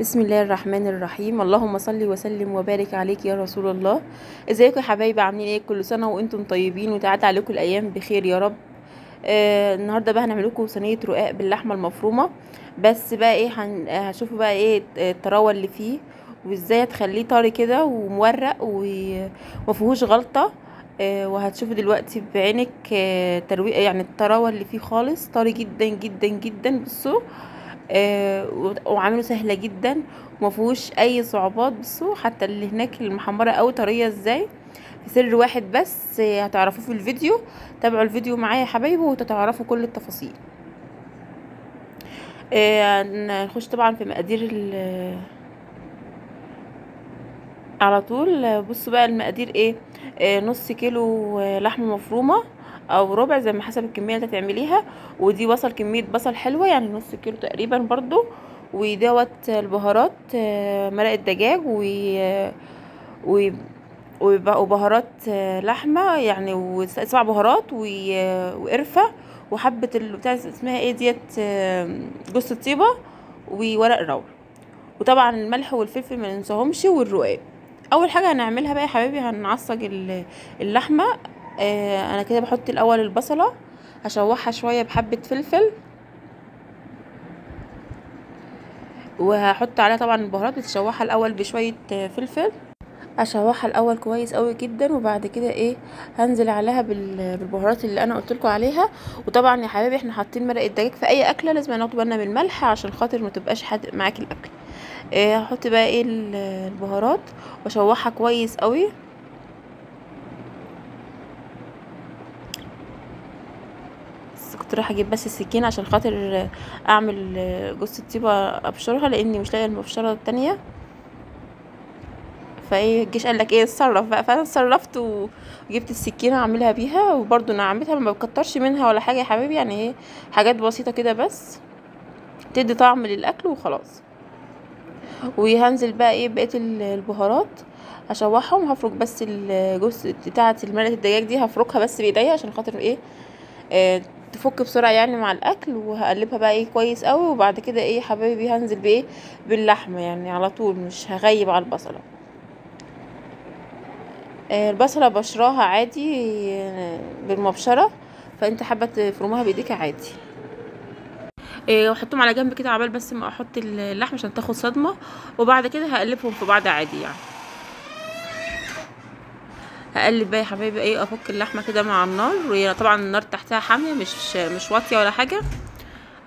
بسم الله الرحمن الرحيم. اللهم صل وسلم وبارك عليك يا رسول الله. ازيكم يا حبايبي؟ عاملين إيه؟ كل سنة وإنتم طيبين وتعدي عليكم الأيام بخير يا رب. آه النهارده بقى هنعمل لكم صينية رقاق باللحمة المفرومة. بس بقى إيه هن... بقى إيه الطراوه اللي فيه وإزاي هتخليه طري كده ومورق و- ومفيهوش غلطة. آه وهتشوفوا دلوقتي بعينك آه ترويق يعني الطراوه اللي فيه خالص. طري جدا جدا جدا. بصوا وعامله سهلة جدا ومفيهوش أي صعوبات. بصوا حتى اللي هناك المحمرة قوي طرية إزاي؟ سر واحد بس آه، هتعرفوه في الفيديو. تابعوا الفيديو معايا يا حبايبي وتتعرفوا كل التفاصيل. آه، نخش طبعا في مقادير على طول. آه، بصوا بقى المقادير إيه؟ آه، نص كيلو آه، لحمة مفرومة. أو ربع زي ما حسب الكمية اللي هتعمليها ودي بصل كمية بصل حلوة يعني نص كيلو تقريبا برضو. ودوت البهارات آه، مرقه دجاج و و وب- وبهارات آه، لحمة يعني وسبع بهارات وقرفة وحبة بتاع اسمها إيه ديت آه، جوز الطيبة وورق الرور وطبعا الملح والفلفل ما ننساهمش والرقاق. أول حاجة هنعملها بقى يا حبايبي هنعصج ال- اللحمة آه أنا كده بحط الأول البصلة هشوحها شوية بحبة فلفل. وهحط عليها طبعا البهارات بتشوحها الأول بشوية آه، فلفل. أشوحها الأول كويس قوي جدا وبعد كده إيه هنزل عليها بال- بالبهارات اللي أنا قلت لكم عليها. وطبعا يا حبايبي إحنا حاطين مرقه دجاج في أي أكلة لازم ناخد بالنا من الملح عشان خاطر ما تبقاش حادق معاكي الأكل. إيه هحط بقى إيه ال- البهارات وأشوحها كويس قوي بس كنت رايحة أجيب بس السكينه عشان خاطر أعمل جوز الطيبه أبشرها لأني مش لاقية المبشرة التانية. فإيه الجيش قال لك إيه اتصرف بقى. فأنا اتصرفت وجبت السكينه أعملها بيها وبرضو أنا عملتها ما بكترش منها ولا حاجة يا حبيبي يعني إيه حاجات بسيطة كده بس. تدي طعم للأكل وخلاص. وهنزل بقى إيه بقية ال- البهارات هشوحهم هفرك بس الجزء بتاعة المرقه الدجاج دي هفركها بس بإيديا عشان خاطر إيه آه تفك بسرعة يعني مع الأكل وهقلبها بقى إيه كويس قوي وبعد كده إيه حبايبي هنزل بإيه؟ باللحمة يعني على طول مش هغيب على البصلة. آه، البصلة بشراها عادي آه، بالمبشرة فأنت حابة تفرموها بإيديك عادي. آه، وأحطهم على جنب كده عبال بس ما أحط اللحمة عشان تاخد صدمة وبعد كده هقلبهم في بعض عادي يعني. هقلب بقى يا حبايبي إيه أفك اللحمة كده مع النار وهي طبعا النار تحتها حامية مش مش واطية ولا حاجة.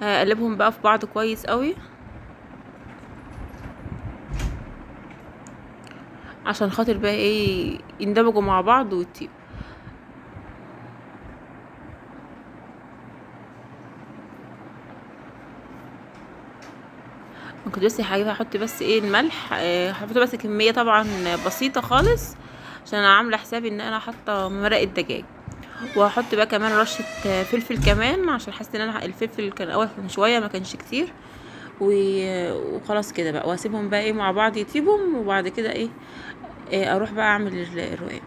هقلبهم بقى في بعض كويس قوي. عشان خاطر بقى إيه يندمجوا مع بعض ويطيبوا. أنا كنت بس يا حبيبي هحط بس إيه الملح آه، هحط بس كمية طبعا بسيطة خالص. عشان أنا عاملة حسابي إن أنا حاطة مرقة دجاج وهحط بقى كمان رشة آه، فلفل كمان عشان حاسة إن أنا الفلفل كان أول كان شوية ما كانش كتير. وخلاص كده بقى وأسيبهم بقى إيه مع بعض يطيبهم وبعد كده إيه آه، أروح بقى أعمل ال- الرقاق.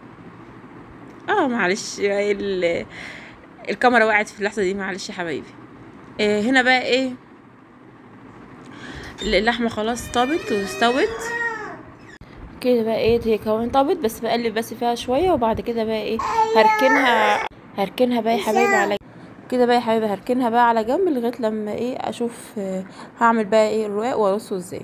آه معلش ال- الكاميرا وقعت في اللحظة دي معلش يا حبايبي. آه، هنا بقى إيه اللحمة خلاص طابت واستوت. كده بقى إيه هي كمان طابت بس بقلب بس فيها شوية وبعد كده بقى إيه هركنها هركنها بقى يا حبايبي على كده بقى يا حبايبي هركنها بقى على جنب لغاية لما إيه أشوف هعمل بقى إيه الرقاق وارصه إزاي.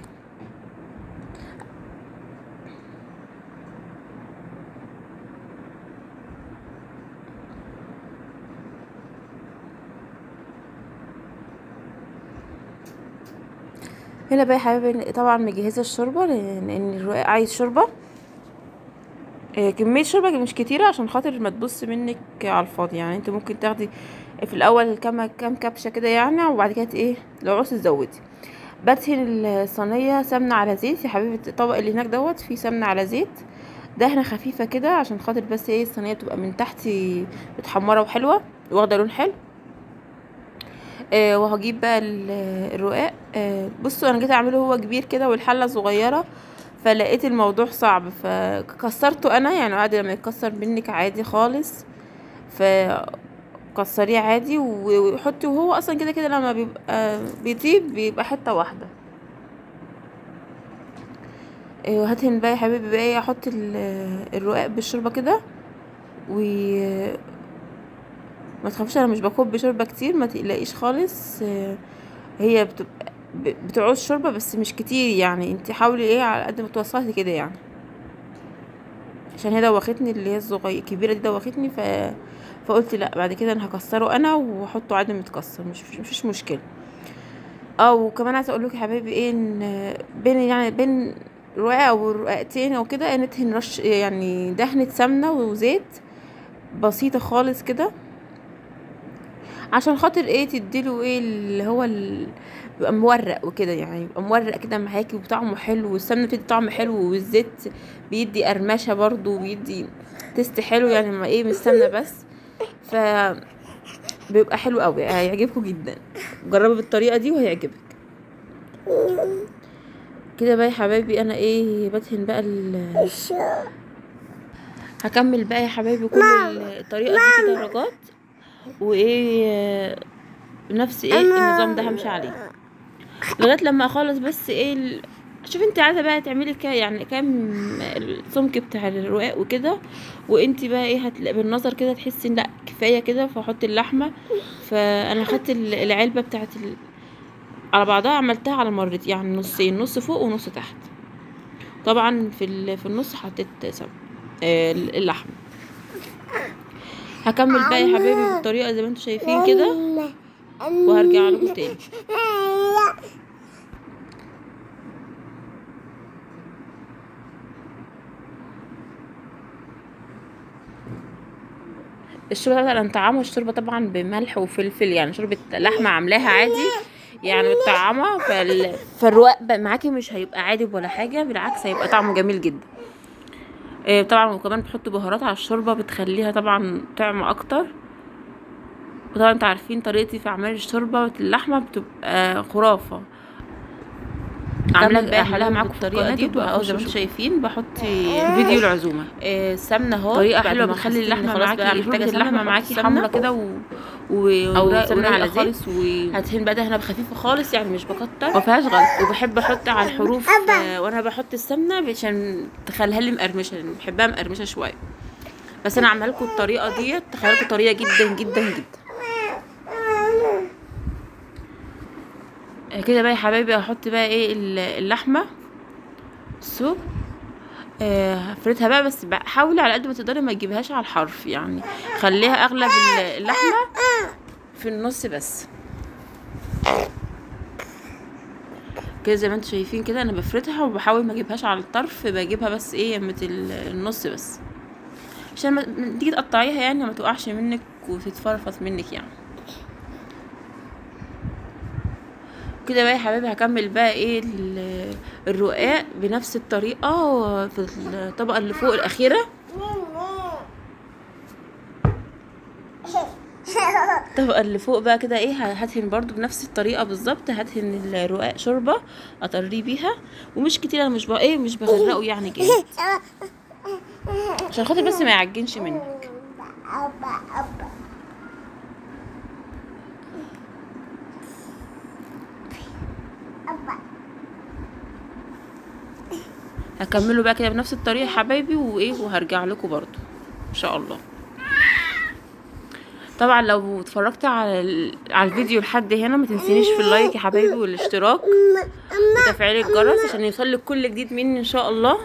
هنا بقى يا حبايبي طبعا مجهزة الشوربة لأن الرقاق عايز شوربة. آه، كمية شوربة مش كتيرة عشان خاطر ما تبص منك على الفاضي. يعني أنت ممكن تاخدي في الأول كام كام كبشة كده يعني وبعد كده إيه لو عوزتي تزودي. بدهن الصينية سمنة على زيت يا حبيبي الطبق اللي هناك دوت فيه سمنة على زيت. دهنة خفيفة كده عشان خاطر بس إيه الصينية تبقى من تحت متحمرة وحلوة واخدة لون حلو. آه وهجيب بقى ال- الرقاق. آه بصوا أنا جيت أعمله هو كبير كده والحلة صغيرة فلقيت الموضوع صعب فكسرته أنا يعني عادي لما يتكسر منك عادي خالص فكسريه عادي وحطي وهو أصلا كده كده لما بيبقى بيطيب بيبقى حتة واحدة. آه، وهدهن بقى يا حبيبي بقى أحط ال- الرقاق بالشوربة كده و ما تخافوش أنا مش بكب شوربة كتير ما تقلقيش خالص. آه، هي بتبقى بتعوز شوربة بس مش كتير يعني. انت حاولي إيه على قد ما توصلي كده يعني. عشان هي دوختني اللي هي الصغيره الكبيرة دي دوختني ف فقلت لأ بعد كده أنا هكسره أنا وأحطه عادي متكسر مش مفيش مشكلة. آه وكمان عايزة أقول لك يا حبايبي إيه إن بين يعني بين رقاق أو رقاقتين أو كده ندهن رش يعني دهنة سمنة وزيت بسيطة خالص كده. عشان خاطر إيه تديله إيه اللي هو ال... يبقى مورق وكده يعني يبقى مورق كده معاكي وطعمه حلو والسمنة بتدي طعم حلو والزيت بيدي قرمشة برضو وبيدي تيست حلو يعني ما إيه مش سمنة بس. ف بيبقى حلو قوي هيعجبكم جدا. جربوا بالطريقة دي وهيعجبك. كده بقى يا حبايبي أنا إيه بدهن بقى ال هكمل بقى يا حبايبي كل الطريقة دي كده درجات وإيه نفس إيه النظام ده همشي عليه. لغاية لما اخلص بس إيه ال... شوف أنت عايزة بقى تعملي كا يعني كام السمك بتاع الرقاق وكده وأنت بقى إيه هتلاقي بالنظر كده تحسي إن لأ كفاية كده فاحط اللحمة. فأنا خدت ال- العلبة بتاعت ال... على بعضها عملتها على مرتين يعني نصين نص فوق ونص تحت. طبعا في. في النص حطيت سم... آه اللحمة. هكمل بقى يا حبايبي بالطريقة زي ما أنتم شايفين كده وهرجع لكم تاني. الشوربة طبعا مطعمه الشوربه طبعا بملح وفلفل يعني شوربة لحمة عاملاها عادي يعني متطعمه فال... فالرواق معاكي مش هيبقى عادي ولا حاجة بالعكس هيبقى طعمه جميل جدا. طبعا وكمان بحط بهارات على الشوربة بتخليها طبعا طعم أكتر. وطبعا أنتوا عارفين طريقتي في أعمال الشوربة اللحمة بتبقى خرافة. عاملة بقى حلاها معاكم في الطريقة دي بقى زي ما أنتم شايفين بحط فيديو العزومه آه، السمنه اهو طريقة حلوة بتخلي اللحمة معاكي محتاجة اللحمه معاكي حمرا كده و و أو سمنة على زيت. خالص وهدهن بقى دهنه خفيفه خالص يعني مش بكتر. ما فيهاش غلط. وبحب أحط على الحروف آه، وأنا بحط السمنة عشان تخليها لي مقرمشة يعني بحبها مقرمشة شوية. بس أنا عامله لكم الطريقة ديت تخليها لكم طريه جدا جدا جدا. كده بقى يا حبايبي هحط بقى إيه ال- اللحمة السوق. آه، هفردها بقى بس حاولي على قد ما تقدري ما تجيبهاش على الحرف. يعني خليها أغلب ال- اللحمة في النص بس. كده زي ما أنتم شايفين كده أنا بفردها وبحاول ما أجيبهاش على الطرف بجيبها بس إيه ال- النص بس. عشان ما تيجي تقطعيها يعني ما تقعش منك وتتفرفط منك يعني. كده بقى يا حبايبي هكمل بقى إيه ال- الرقاق بنفس الطريقة في الطبقة اللي فوق الأخيرة. الطبقة اللي فوق بقى كده إيه هدهن برضو بنفس الطريقة بالظبط هدهن الرقاق شوربة أطريه بيها ومش كتير أنا مش بقى إيه مش بغرقه يعني جامد. عشان خاطر بس ما يعجنش منك. هكمله بقى كده بنفس الطريقة يا حبايبي وإيه وهرجع لكم برضو إن شاء الله طبعا لو اتفرجت على. على الفيديو لحد هنا ما تنسينيش في اللايك يا حبايبي والاشتراك وتفعيل الجرس عشان يوصلك كل جديد مني إن شاء الله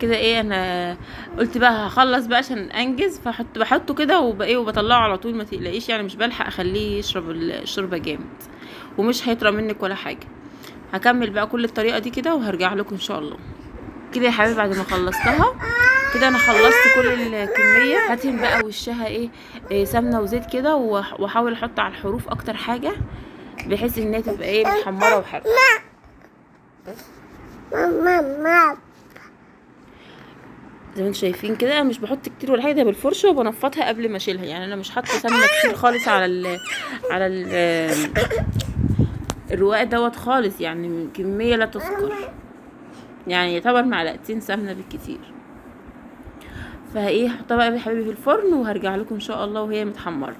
كده إيه أنا قلت بقى هخلص بقى عشان أنجز فحط بحطه كده وبايه وبطلعه على طول ما تقلقيش يعني مش بلحق أخليه يشرب الشوربة جامد ومش هيطرى منك ولا حاجة. هكمل بقى كل الطريقة دي كده وهرجع لكم إن شاء الله. كده يا حبيبي بعد ما خلصتها كده أنا خلصت كل الكمية. هدهن بقى وشها إيه, إيه سمنة وزيت كده وأحاول أحط على الحروف أكتر حاجة بحيث إن هي تبقى إيه متحمرة وحلوه زي ما أنتم شايفين كده أنا مش بحط كتير ولا حاجة بالفرشة وبنفضها قبل ما أشيلها. يعني أنا مش حاطة سمنة كتير خالص على ال على ال الرواق دوت خالص. يعني كمية لا تذكر. يعني يعتبر معلقتين سمنة بالكتير. فإيه هحطها بقى يا حبيبي في الفرن وهرجع لكم إن شاء الله وهي متحمرة.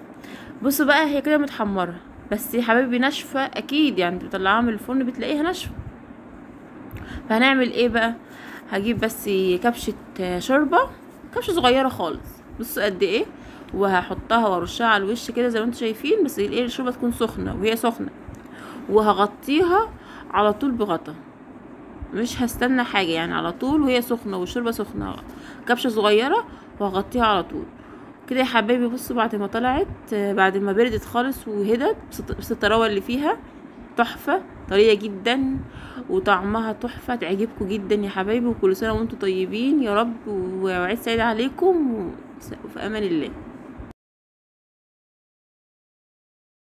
بصوا بقى هي كده متحمرة. بس يا حبايبي ناشفة أكيد. يعني بتطلعها من الفرن بتلاقيها ناشفة. فهنعمل إيه بقى؟ هجيب بس كبشة شوربة. كبشة صغيرة خالص بصوا قد إيه؟ وهحطها وأرشها على الوش كده زي ما أنتم شايفين بس الايه الشوربة تكون سخنة وهي سخنة. وهغطيها على طول بغطا. مش هستنى حاجة يعني على طول وهي سخنة والشوربة سخنة. كبشة صغيرة وهغطيها على طول. كده يا حبايبي بصوا بعد ما طلعت بعد ما بردت خالص وهدت بس الطراوه اللي فيها تحفة. طرية جدا وطعمها تحفة تعجبكم جدا يا حبايبي وكل سنة وأنتم طيبين يا رب وعيد سعيد عليكم وفي أمان الله.